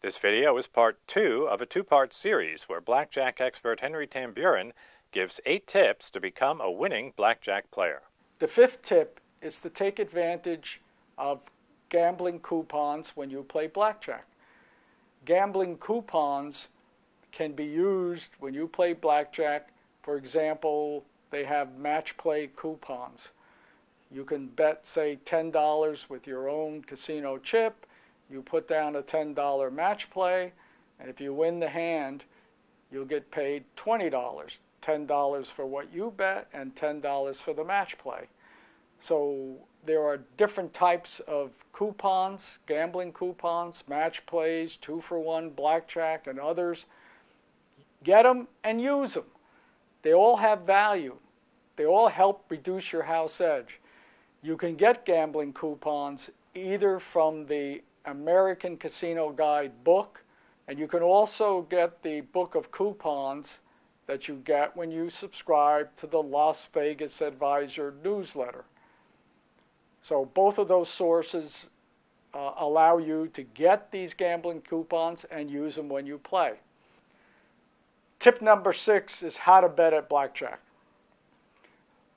This video is part two of a two-part series where blackjack expert Henry Tamburin gives eight tips to become a winning blackjack player. The fifth tip is to take advantage of gambling coupons when you play blackjack. Gambling coupons can be used when you play blackjack. For example, they have match play coupons. You can bet, say, $10 with your own casino chip. You put down a $10 match play, and if you win the hand, you'll get paid $20. $10 for what you bet and $10 for the match play. So there are different types of coupons, gambling coupons, match plays, two for one, blackjack, and others. Get them and use them. They all have value. They all help reduce your house edge. You can get gambling coupons either from the American Casino Guide book, and you can also get the book of coupons that you get when you subscribe to the Las Vegas Advisor newsletter. So both of those sources uh, allow you to get these gambling coupons and use them when you play. Tip number six is how to bet at blackjack.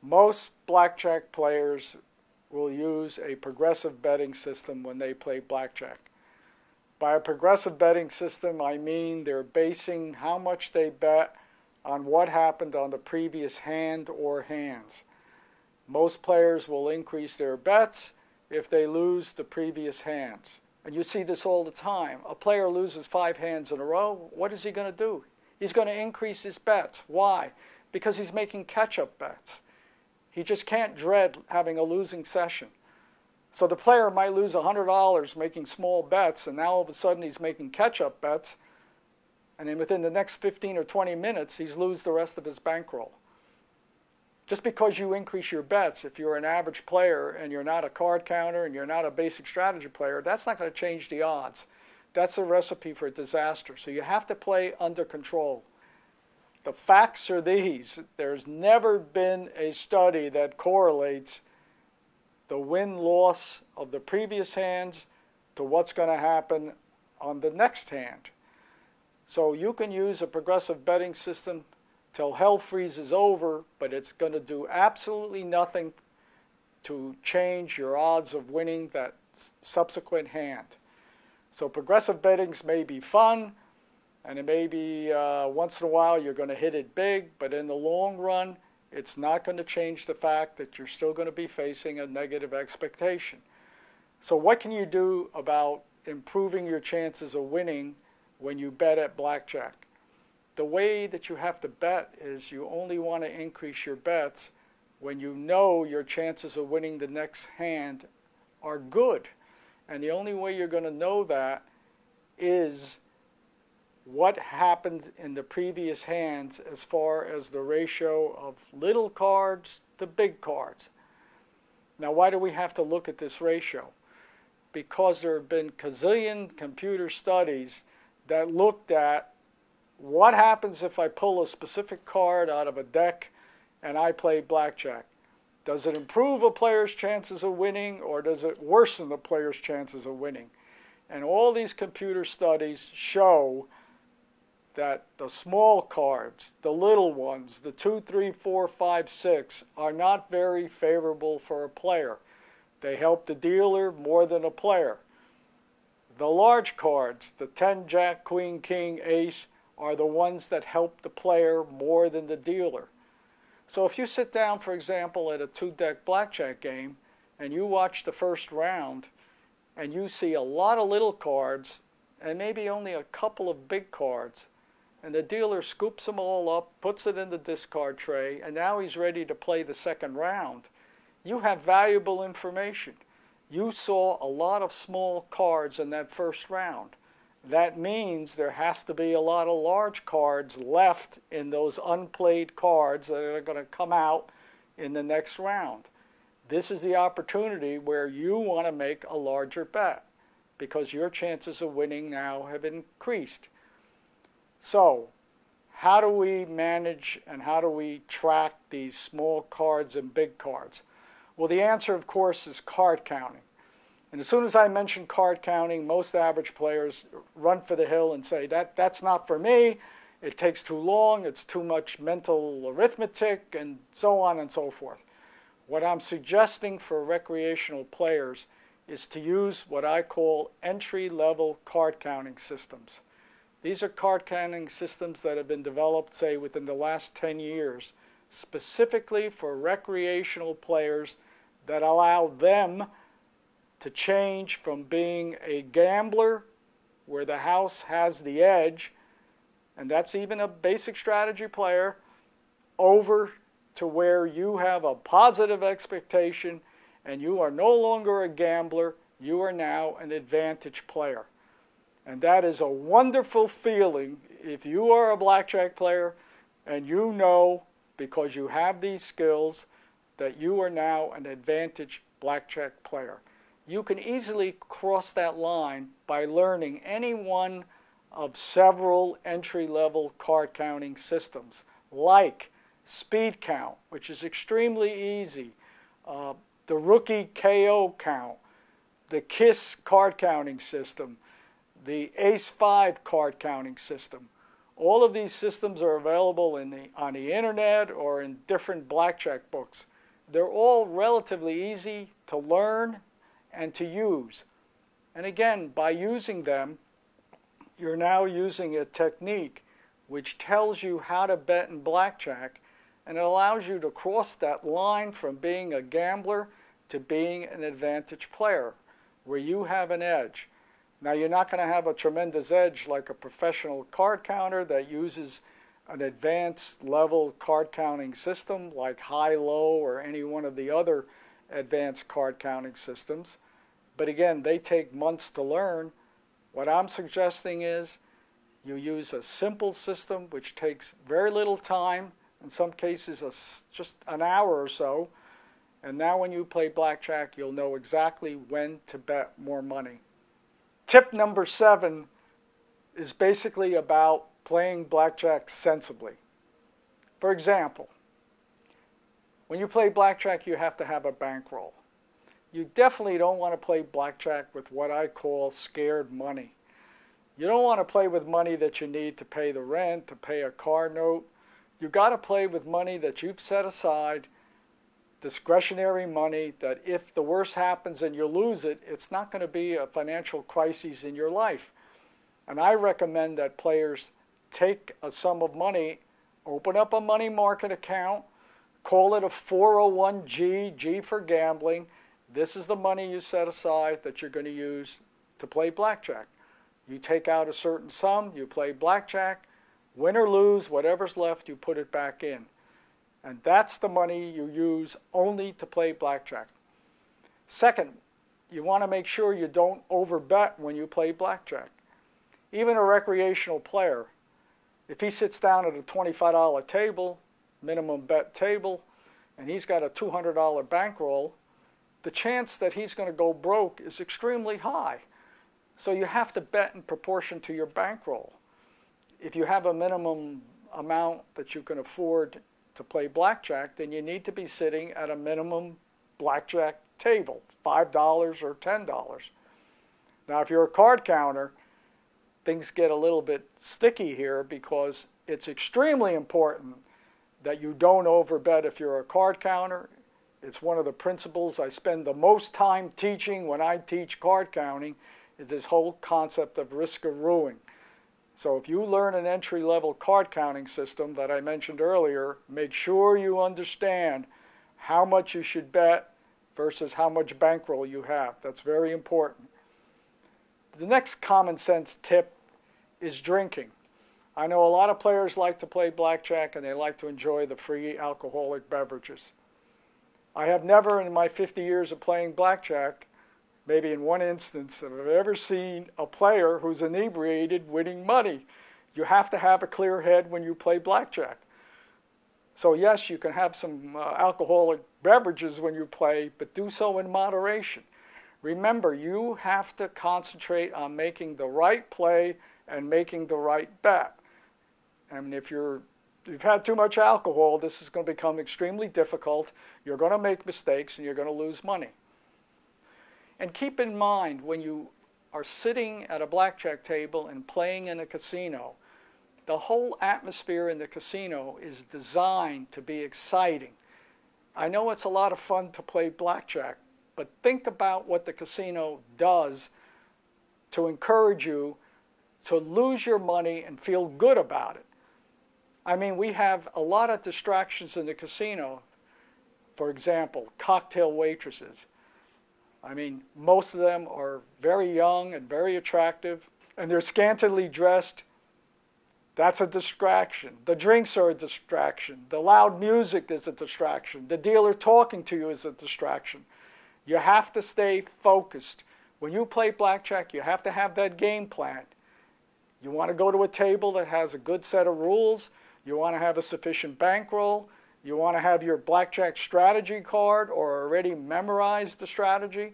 Most blackjack players will use a progressive betting system when they play blackjack. By a progressive betting system, I mean they're basing how much they bet on what happened on the previous hand or hands. Most players will increase their bets if they lose the previous hands. And you see this all the time. A player loses five hands in a row. What is he going to do? He's going to increase his bets. Why? Because he's making catch up bets. He just can't dread having a losing session. So the player might lose $100 making small bets, and now all of a sudden he's making catch up bets. And then within the next 15 or 20 minutes, he's lose the rest of his bankroll. Just because you increase your bets, if you're an average player and you're not a card counter and you're not a basic strategy player, that's not going to change the odds. That's a recipe for disaster. So you have to play under control. The facts are these there's never been a study that correlates the win loss of the previous hands to what's going to happen on the next hand. So you can use a progressive betting system till hell freezes over, but it's going to do absolutely nothing to change your odds of winning that subsequent hand. So progressive bettings may be fun, and it may be uh, once in a while you're going to hit it big, but in the long run, it's not going to change the fact that you're still going to be facing a negative expectation. So what can you do about improving your chances of winning when you bet at blackjack? The way that you have to bet is you only want to increase your bets when you know your chances of winning the next hand are good. And the only way you're going to know that is what happened in the previous hands as far as the ratio of little cards to big cards. Now, why do we have to look at this ratio? Because there have been gazillion computer studies that looked at what happens if I pull a specific card out of a deck and I play blackjack. Does it improve a player's chances of winning or does it worsen the player's chances of winning? And all these computer studies show that the small cards, the little ones, the two, three, four, five, six, are not very favorable for a player. They help the dealer more than a player. The large cards, the 10, Jack, Queen, King, Ace, are the ones that help the player more than the dealer. So if you sit down, for example, at a two deck blackjack game and you watch the first round and you see a lot of little cards and maybe only a couple of big cards, and the dealer scoops them all up, puts it in the discard tray, and now he's ready to play the second round. You have valuable information. You saw a lot of small cards in that first round. That means there has to be a lot of large cards left in those unplayed cards that are going to come out in the next round. This is the opportunity where you want to make a larger bet because your chances of winning now have increased. So, how do we manage and how do we track these small cards and big cards? Well, the answer, of course, is card counting. And as soon as I mention card counting, most average players run for the hill and say, that, that's not for me. It takes too long. It's too much mental arithmetic and so on and so forth. What I'm suggesting for recreational players is to use what I call entry-level card counting systems. These are card counting systems that have been developed, say, within the last 10 years, specifically for recreational players that allow them to change from being a gambler where the house has the edge, and that's even a basic strategy player, over to where you have a positive expectation and you are no longer a gambler, you are now an advantage player. And that is a wonderful feeling if you are a blackjack player and you know because you have these skills that you are now an advantage blackjack player. You can easily cross that line by learning any one of several entry-level card counting systems, like speed count, which is extremely easy, uh, the rookie KO count, the KISS card counting system, the ACE5 card counting system. All of these systems are available in the, on the internet or in different blackjack books. They're all relatively easy to learn and to use. And again, by using them, you're now using a technique which tells you how to bet in blackjack and it allows you to cross that line from being a gambler to being an advantage player where you have an edge. Now you're not going to have a tremendous edge like a professional card counter that uses an advanced level card counting system like Hi-Lo or any one of the other advanced card counting systems. But again, they take months to learn. What I'm suggesting is you use a simple system which takes very little time, in some cases a, just an hour or so, and now when you play blackjack, you'll know exactly when to bet more money. Tip number seven is basically about playing blackjack sensibly. For example, when you play blackjack, you have to have a bankroll. You definitely don't want to play blackjack with what I call scared money. You don't want to play with money that you need to pay the rent, to pay a car note. You've got to play with money that you've set aside, discretionary money that if the worst happens and you lose it, it's not going to be a financial crisis in your life. And I recommend that players take a sum of money, open up a money market account, Call it a 401g, G for gambling. This is the money you set aside that you're going to use to play blackjack. You take out a certain sum, you play blackjack, win or lose, whatever's left, you put it back in. And that's the money you use only to play blackjack. Second, you want to make sure you don't overbet when you play blackjack. Even a recreational player, if he sits down at a $25 table minimum bet table and he's got a $200 bankroll, the chance that he's going to go broke is extremely high. So you have to bet in proportion to your bankroll. If you have a minimum amount that you can afford to play blackjack, then you need to be sitting at a minimum blackjack table, $5 or $10. Now, if you're a card counter, things get a little bit sticky here because it's extremely important that you don't overbet if you're a card counter. It's one of the principles I spend the most time teaching when I teach card counting is this whole concept of risk of ruin. So if you learn an entry-level card counting system that I mentioned earlier, make sure you understand how much you should bet versus how much bankroll you have. That's very important. The next common sense tip is drinking. I know a lot of players like to play blackjack and they like to enjoy the free alcoholic beverages. I have never in my 50 years of playing blackjack, maybe in one instance, have I've ever seen a player who's inebriated winning money. You have to have a clear head when you play blackjack. So yes, you can have some uh, alcoholic beverages when you play, but do so in moderation. Remember, you have to concentrate on making the right play and making the right bet. And if you're you've had too much alcohol, this is going to become extremely difficult. You're going to make mistakes and you're going to lose money. And keep in mind when you are sitting at a blackjack table and playing in a casino, the whole atmosphere in the casino is designed to be exciting. I know it's a lot of fun to play blackjack, but think about what the casino does to encourage you to lose your money and feel good about it. I mean, we have a lot of distractions in the casino. For example, cocktail waitresses. I mean, most of them are very young and very attractive, and they're scantily dressed. That's a distraction. The drinks are a distraction. The loud music is a distraction. The dealer talking to you is a distraction. You have to stay focused. When you play blackjack, you have to have that game plan. You want to go to a table that has a good set of rules. You want to have a sufficient bankroll. You want to have your blackjack strategy card or already memorized the strategy.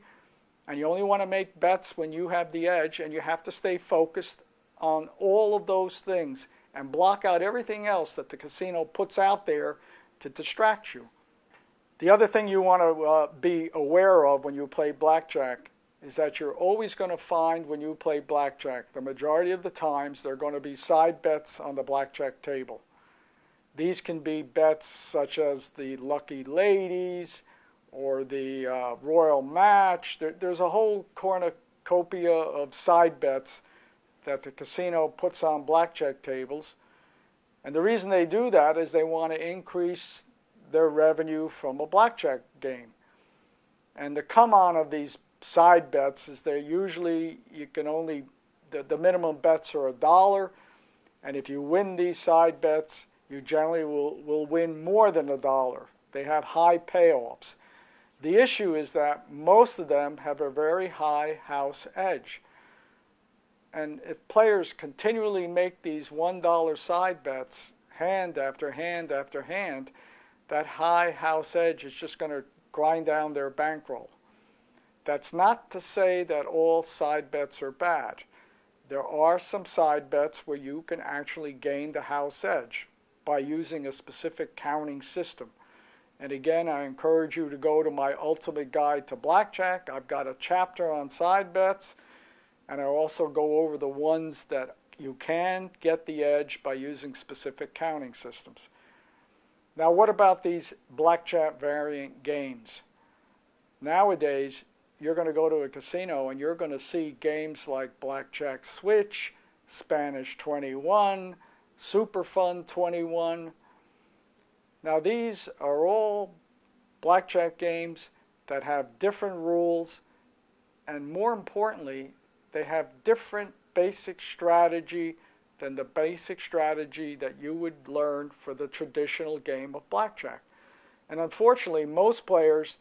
And you only want to make bets when you have the edge, and you have to stay focused on all of those things and block out everything else that the casino puts out there to distract you. The other thing you want to uh, be aware of when you play blackjack is that you're always going to find when you play blackjack, the majority of the times, there are going to be side bets on the blackjack table. These can be bets such as the Lucky Ladies or the uh, Royal Match. There, there's a whole cornucopia of side bets that the casino puts on blackjack tables. And the reason they do that is they want to increase their revenue from a blackjack game. And the come on of these side bets is they're usually, you can only, the, the minimum bets are a dollar. And if you win these side bets, you generally will, will win more than a dollar. They have high payoffs. The issue is that most of them have a very high house edge. And if players continually make these $1 side bets hand after hand after hand, that high house edge is just going to grind down their bankroll. That's not to say that all side bets are bad. There are some side bets where you can actually gain the house edge by using a specific counting system. And again, I encourage you to go to my Ultimate Guide to Blackjack. I've got a chapter on side bets, and I also go over the ones that you can get the edge by using specific counting systems. Now, what about these blackjack variant games? Nowadays, you're going to go to a casino and you're going to see games like Blackjack Switch, Spanish 21, Super Fun 21. Now, these are all blackjack games that have different rules, and more importantly, they have different basic strategy than the basic strategy that you would learn for the traditional game of blackjack. And unfortunately, most players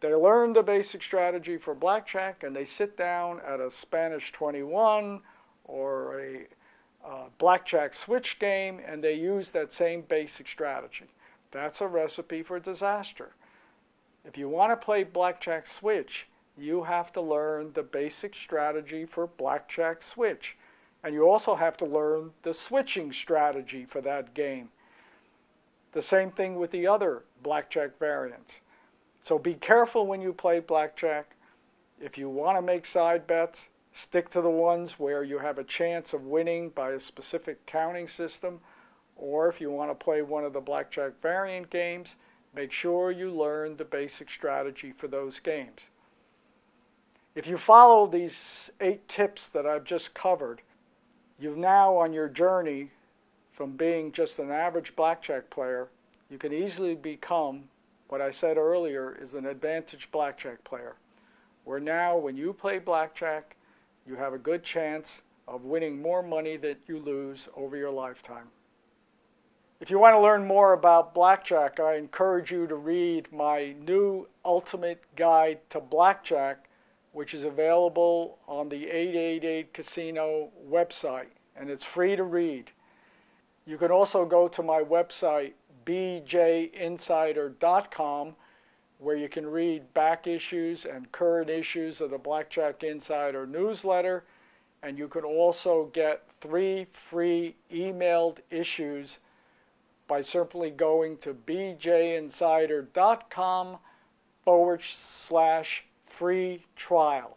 they learn the basic strategy for blackjack and they sit down at a Spanish 21 or a uh, blackjack switch game and they use that same basic strategy. That's a recipe for disaster. If you want to play blackjack switch, you have to learn the basic strategy for blackjack switch. And you also have to learn the switching strategy for that game. The same thing with the other blackjack variants. So be careful when you play blackjack. If you want to make side bets, Stick to the ones where you have a chance of winning by a specific counting system, or if you want to play one of the blackjack variant games, make sure you learn the basic strategy for those games. If you follow these eight tips that I've just covered, you've now on your journey from being just an average blackjack player, you can easily become what I said earlier is an advantage blackjack player. Where now, when you play blackjack, you have a good chance of winning more money that you lose over your lifetime. If you want to learn more about blackjack, I encourage you to read my new Ultimate Guide to Blackjack, which is available on the 888 Casino website, and it's free to read. You can also go to my website, bjinsider.com, where you can read back issues and current issues of the Blackjack Insider newsletter. And you can also get three free emailed issues by simply going to bjinsider.com forward slash free trial.